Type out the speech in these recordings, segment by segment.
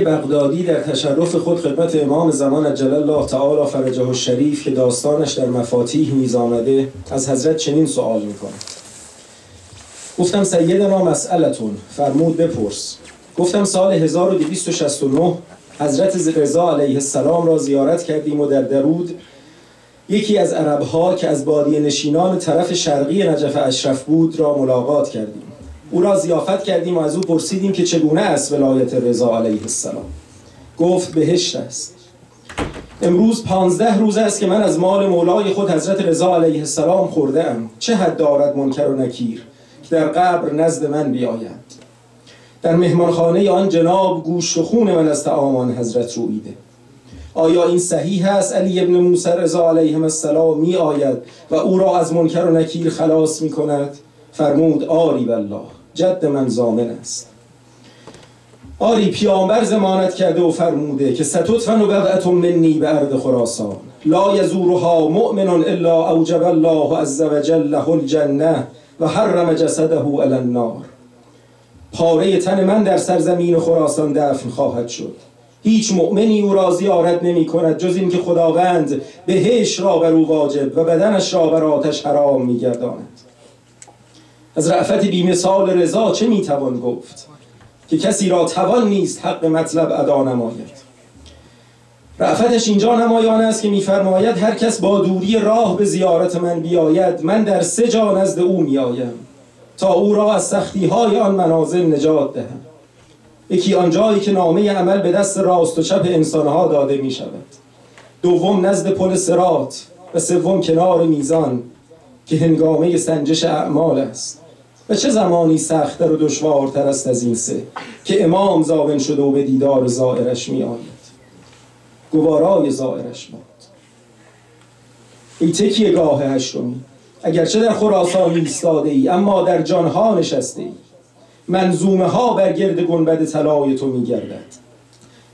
بغدادی در تشرف خود خدمت امام زمان عجل الله تعالی فرجه الشریف که داستانش در مفاتیح میز آمده از حضرت چنین سوال می‌کنه. گفتم سیدنا مسئلتون؟ فرمود بپرس. گفتم سال 1269 حضرت رضا علیه السلام را زیارت کردیم و در درود یکی از عربها که از بادی نشینان طرف شرقی نجف اشرف بود را ملاقات کردیم. او را زیافت کردیم و از او پرسیدیم که چگونه است ولایت رضا علیه السلام. گفت بهشت است. امروز پانزده روز است که من از مال مولای خود حضرت رضا علیه السلام خورده ام چه حد دارد منکر و نکیر که در قبر نزد من بیاید؟ در مهمانخانه آن جناب گوشت و خون من از تعامان حضرت رویده آیا این صحیح است علی ابن موسی رضا علیه السلام می آید و او را از منکر و نکیر خلاص می کند فرمود آری بالله جد من زامن است. آری پیامبر زمانت کرده و فرموده که ستطفن و بغعت منی به ارض خراسان. لا یزورها مؤمن الا اوجب الله عز وجل له الجنه و حرم جسده علی النار. پاره تن من در سرزمین خراسان دفن خواهد شد. هیچ مؤمنی او را زیارت نمی کند جز اینکه خداوند بهش را بر او واجب و بدنش را بر آتش حرام می گرداند. از رعفت بیمثال رضا چه می توان گفت؟ که کسی را توان نیست حق مطلب ادا نماید. رعفتش اینجا نمایان است که میفرماید هر کس با دوری راه به زیارت من بیاید من در سه جا نزد او میآیم. تا او را از سختی های آن منازل نجات دهم. یکی آنجایی که نامه عمل به دست راست و چپ انسانها داده می شود دوم نزد پل سرات و سوم کنار میزان که هنگامه سنجش اعمال است. و چه زمانی سختتر و دشوارتر است از این سه که امام زاون شده و به دیدار زائرش می آید گوارای زائرش باد ای تکیه گاه هشتمی اگرچه در خراسان ایستاده ای اما در جانها نشسته ای منظومه ها بر گرد گنبد طلای تو میگردد.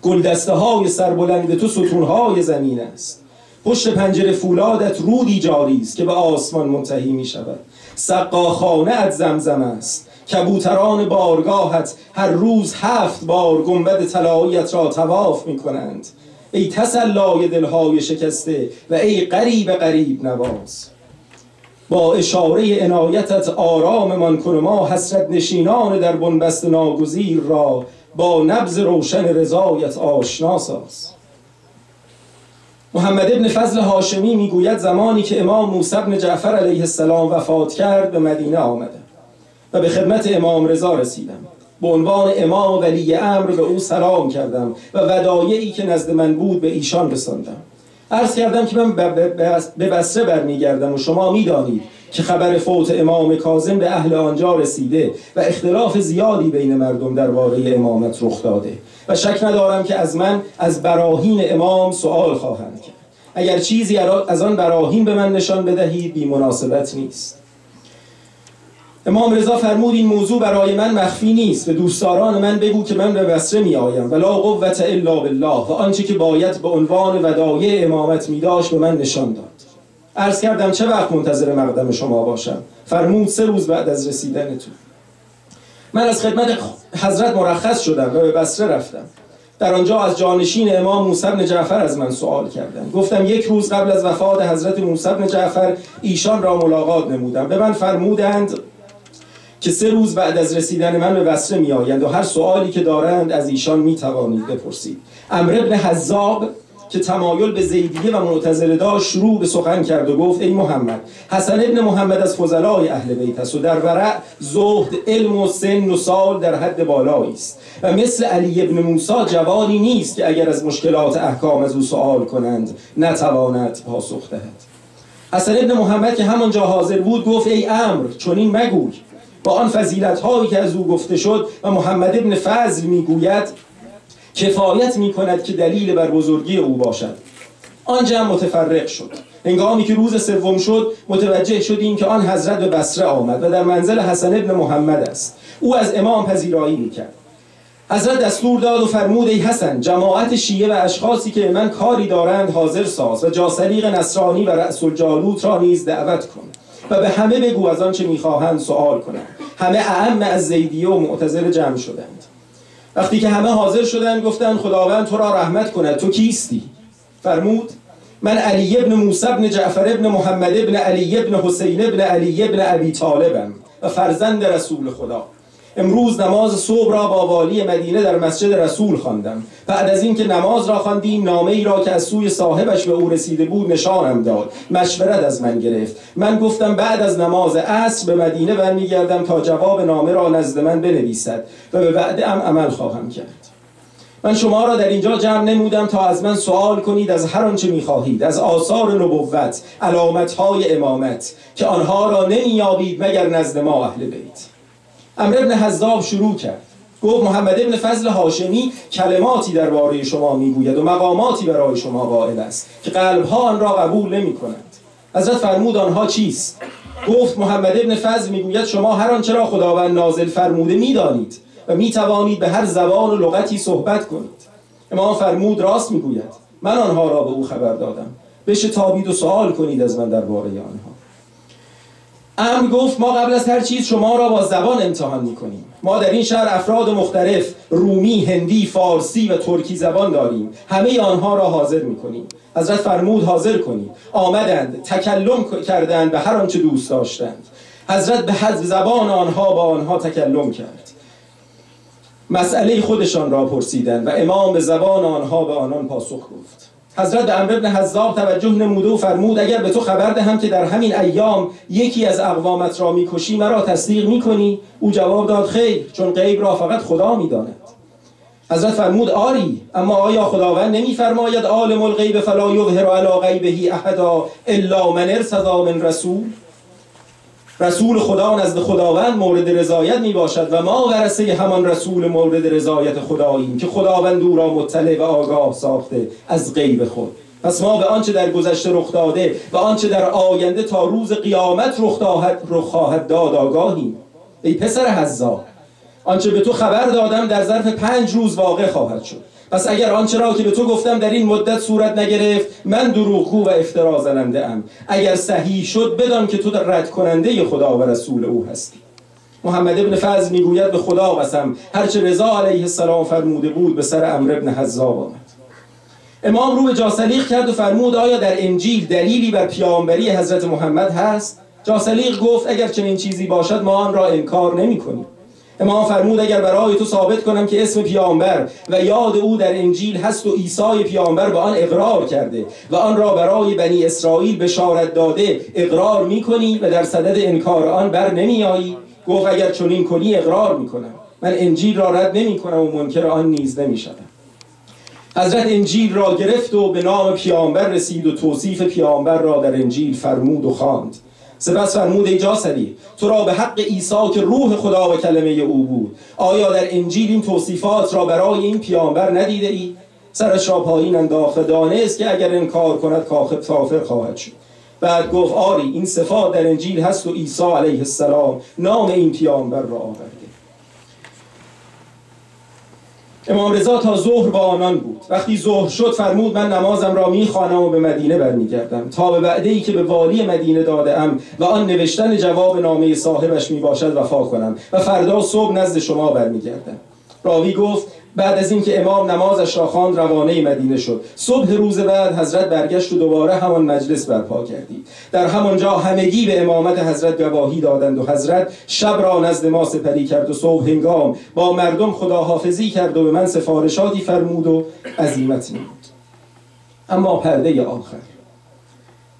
گلدسته های سربلند تو ستون های زمین است. پشت پنجره فولادت رودی جاری است که به آسمان منتهی می شود سقاخانه ات زمزم است. کبوتران بارگاهت هر روز هفت بار گنبد طلاییت را تواف می کنند ای تسلای دلهای شکسته و ای قریب قریب نواز. با اشاره عنایتت آرام من کن ما حسرت نشینان در بنبست ناگزیر را با نبز روشن رضایت آشنا ساز. محمد ابن فضل هاشمی می‌گوید زمانی که امام موسی بن جعفر علیه السلام وفات کرد به مدینه آمده و به خدمت امام رضا رسیدم. به عنوان امام ولی امر به او سلام کردم و ودایعی که نزد من بود به ایشان رساندم. عرض کردم که من به بسره برمیگردم و شما می‌دانید که خبر فوت امام کاظم به اهل آنجا رسیده و اختلاف زیادی بین مردم درباره امامت رخ داده. و شک ندارم که از من از براهین امام سوال خواهند کرد. اگر چیزی از آن براهین به من نشان بدهید بی مناسبت نیست. امام رضا فرمود این موضوع برای من مخفی نیست. به دوستداران من بگو که من به بسره می آیم. ولا قوت الا بالله. و آنچه که باید به عنوان ودایع امامت می داشت به من نشان داد. عرض کردم چه وقت منتظر مقدم شما باشم؟ فرمود سه روز بعد از رسیدن تو. من از خدمت حضرت مرخص شدم و به بسره رفتم. در آنجا از جانشین امام موسی بن جعفر از من سوال کردم گفتم یک روز قبل از وفات حضرت موسی بن جعفر ایشان را ملاقات نمودم. به من فرمودند که سه روز بعد از رسیدن من به بسره می آیند و هر سوالی که دارند از ایشان می توانید بپرسید. امر ابن حذاب که تمایل به زیدیه و معتزله داشت شروع به سخن کرد و گفت ای محمد حسن ابن محمد از فضلای اهل بیت است و در ورع زهد علم و سن و سال در حد بالایی است. و مثل علی ابن موسی جوانی نیست که اگر از مشکلات احکام از او سوال کنند نتواند پاسخ دهد. حسن ابن محمد که همانجا حاضر بود گفت ای امر چنین مگوی. با آن فضیلت هایی که از او گفته شد و محمد ابن فضل می‌گوید کفایت می کند که دلیل بر بزرگی او باشد. آن جمع متفرق شد. هنگامی که روز سوم شد متوجه شدیم که آن حضرت به بصره آمد و در منزل حسن ابن محمد است. او از امام پذیرایی می‌کرد. حضرت دستور داد و فرمود ای حسن جماعت شیعه و اشخاصی که من کاری دارند حاضر ساز و جاسلیق نصرانی و رأس الجالوت را نیز دعوت کن و به همه بگو از آنچه می‌خواهند سوال کنند. همه اهم از زیدیه و معتزله جمع شدند. وقتی که همه حاضر شدن گفتن خداوند تو را رحمت کند تو کیستی؟ فرمود من علی ابن موسی ابن جعفر ابن محمد ابن علی ابن حسین ابن علی ابن ابی طالبم و فرزند رسول خدا. امروز نماز صبح را با والی مدینه در مسجد رسول خواندم. بعد از اینکه نماز را خواندیم نامه ای را که از سوی صاحبش به او رسیده بود نشانم داد. مشورت از من گرفت. من گفتم بعد از نماز عصر به مدینه برمیگردم تا جواب نامه را نزد من بنویسد و به وعده ام عمل خواهم کرد. من شما را در اینجا جمع نمودم تا از من سوال کنید از هر آنچه می‌خواهید از آثار نبوت علامتهای امامت که آنها را نمییابید مگر نزد ما اهل بیت. امر ابن حذاب شروع کرد. گفت محمد ابن فضل هاشمی کلماتی درباره شما می‌گوید و مقاماتی برای شما قائل است که قلبها آن را قبول نمی کنند حضرت فرمود آنها چیست؟ گفت محمد ابن فضل می‌گوید شما هر آنچه را خداوند نازل فرموده می‌دانید و می توانید به هر زبان و لغتی صحبت کنید. امام فرمود راست می‌گوید من آنها را به او خبر دادم. بشه تابید و سوال کنید از من درباره آنها. امر گفت ما قبل از هر چیز شما را با زبان امتحان می‌کنیم. ما در این شهر افراد مختلف رومی، هندی، فارسی و ترکی زبان داریم. همه آنها را حاضر می‌کنیم. حضرت فرمود حاضر کنید. آمدند تکلم کردند به هر آنچه دوست داشتند. حضرت به حذف زبان آنها با آنها تکلم کرد. مسئله خودشان را پرسیدند و امام به زبان آنها به آنان پاسخ گفت. حضرت به امر ابن حذاب توجه نموده و فرمود اگر به تو خبر دهم که در همین ایام یکی از اقوامت را می‌کشی مرا تصدیق می‌کنی؟ او جواب داد خیر چون غیب را فقط خدا می‌داند. حضرت فرمود آری اما آیا خداوند نمیفرماید عالم الغیب فلا یظهر علی غیبه احدا الا من ارتضی من رسول؟ رسول خدا نزد خداوند مورد رضایت می باشد و ما ورسه همان رسول مورد رضایت خداییم که خداوند او را مطلع و آگاه ساخته از غیب خود. پس ما به آنچه در گذشته رخ داده و آنچه در آینده تا روز قیامت رخ خواهد داد آگاهیم. ای پسر حزا آنچه به تو خبر دادم در ظرف پنج روز واقع خواهد شد. پس اگر آنچه را که به تو گفتم در این مدت صورت نگرفت من دروغگو و افترا زننده ام. اگر صحیح شد بدان که تو رد کننده خدا و رسول او هستی. محمد ابن فضل می‌گوید به خدا قسم هرچه رضا علیه السلام فرموده بود به سر امر ابن حذاب آمد. امام رو به جاسلیق کرد و فرمود آیا در انجیل دلیلی بر پیامبری حضرت محمد هست؟ جاسلیق گفت اگر چنین چیزی باشد ما آن را انکار نمی کنیم. امام فرمود اگر برای تو ثابت کنم که اسم پیامبر و یاد او در انجیل هست و عیسی پیامبر به آن اقرار کرده و آن را برای بنی اسرائیل بشارت داده اقرار می‌کنی و در صدد انکار آن بر نمیایی گفت اگر چنین کنی اقرار می‌کنم. من انجیل را رد نمی کنم و منکر آن نیز نمی‌شدم حضرت انجیل را گرفت و به نام پیامبر رسید و توصیف پیامبر را در انجیل فرمود و خواند. سپس فرمود ای جاسری تو را به حق عیسی که روح خدا و کلمه او بود آیا در انجیل این توصیفات را برای این پیامبر ندیده ای؟ سرش را پایین انداخت دانست که اگر انکار کند کافر خواهد شد بعد گفت آری این صفات در انجیل هست و عیسی علیه السلام نام این پیامبر را آورده امام رضا تا ظهر با آنان بود. وقتی ظهر شد فرمود من نمازم را می‌خوانم و به مدینه برمیگردم. تا به وعده ای که به والی مدینه داده ام و آن نوشتن جواب نامه صاحبش می‌باشد وفا کنم و فردا صبح نزد شما برمیگردم. راوی گفت بعد از اینکه امام نمازش را خواند روانه مدینه شد. صبح روز بعد حضرت برگشت و دوباره همان مجلس برپا کردید. در همانجا همگی به امامت حضرت گواهی دادند و حضرت شب را نزد ما سپری کرد و صبح هنگام با مردم خداحافظی کرد و به من سفارشاتی فرمود و عظیمت نمود. اما پرده آخر.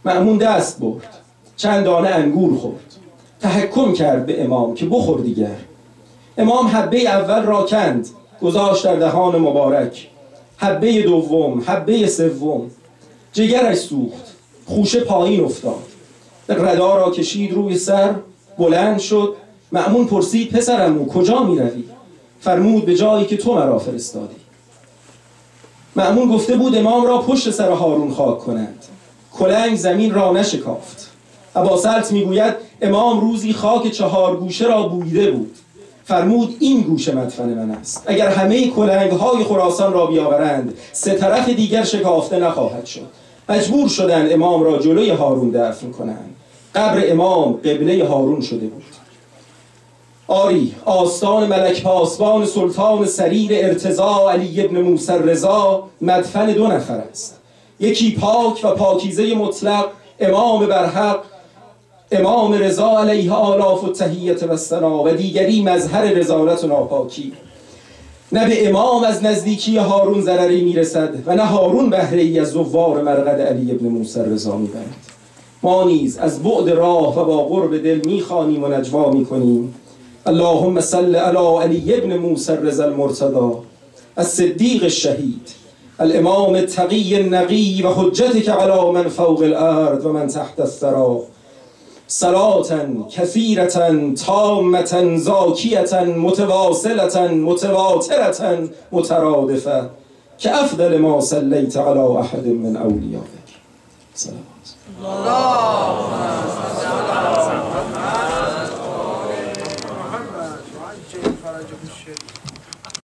معمون دست برد. چند دانه انگور خورد. تحکم کرد به امام که بخور دیگر. امام حبه اول را کند. گذاشت در دهان مبارک. حبه دوم حبه سوم. جگرش سوخت. خوشه پایین افتاد. ردا را کشید روی سر. بلند شد. معمون پرسید پسرمو کجا می روی؟ فرمود به جایی که تو مرا فرستادی. معمون گفته بود امام را پشت سر هارون خاک کنند. کلنگ زمین را نشکافت. عباسلت می‌گوید امام روزی خاک چهار گوشه را بویده بود. فرمود این گوش مدفن من است. اگر همه کلنگ های خراسان را بیاورند سه طرف دیگر شکافته نخواهد شد. مجبور شدن امام را جلوی هارون دفن کنند. قبر امام قبله هارون شده بود. آری آستان ملک پاسبان سلطان سریر ارتضا علی ابن موسی رضا مدفن دو نفر است. یکی پاک و پاکیزه مطلق امام برحق امام رضا علیه آلاف و تهیت و سنا و دیگری مظهر رضالت و ناپاکی. نه به امام از نزدیکی هارون ضرری می‌رسد و نه هارون بهره ای از زوار مرقد علی ابن موسی رضا می‌برد. ما نیز از بعد راه و با قرب دل می‌خوانیم و نجوا می‌کنیم. اللهم صل على علی ابن موسی رضا المرتضى الصدیق الشهید الامام التقی النقی و حجتك على من فوق الارض و من تحت الثرى صلاة كثيرة تامة زاكية متواصلة متواترة مترادفة كأفضل ما صليت على أحد من أوليائك صلوات. محمد